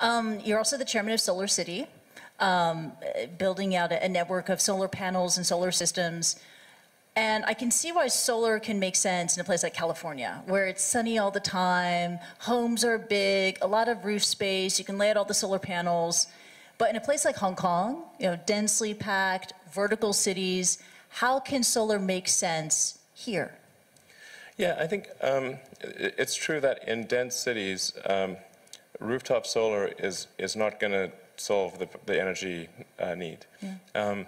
Um, You're also the chairman of SolarCity, um, building out a a network of solar panels and solar systems. And I can see why solar can make sense in a place like California, where it's sunny all the time, homes are big, a lot of roof space, you can lay out all the solar panels. But in a place like Hong Kong, you know, densely packed, vertical cities, how can solar make sense here? Yeah, I think um, it's true that in dense cities, um, rooftop solar is, is not going to solve the, the energy uh, need. Um,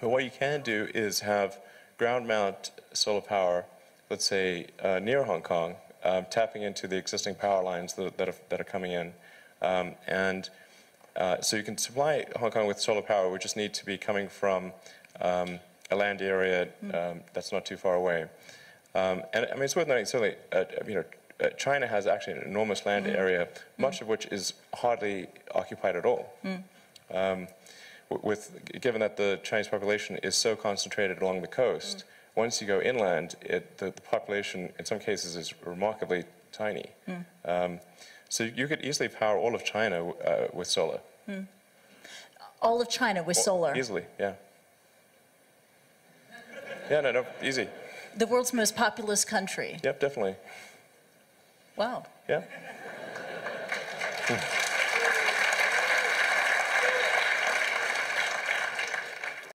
but what you can do is have ground mount solar power, let's say uh, near Hong Kong, um, tapping into the existing power lines that, that, are, that are coming in. Um, and uh, so you can supply Hong Kong with solar power, we just need to be coming from um, a land area um, that's not too far away. Um, and I mean, it's worth noting, certainly, uh, you know, uh, China has actually an enormous land area, much of which is hardly occupied at all. Um, with, given that the Chinese population is so concentrated along the coast, once you go inland, it, the, the population in some cases is remarkably tiny. Um, so you could easily power all of China uh, with solar. All of China with solar, Easily, yeah. Yeah, no, no, easy. the world's most populous country. Yep, definitely. Wow. Yeah. Hmm.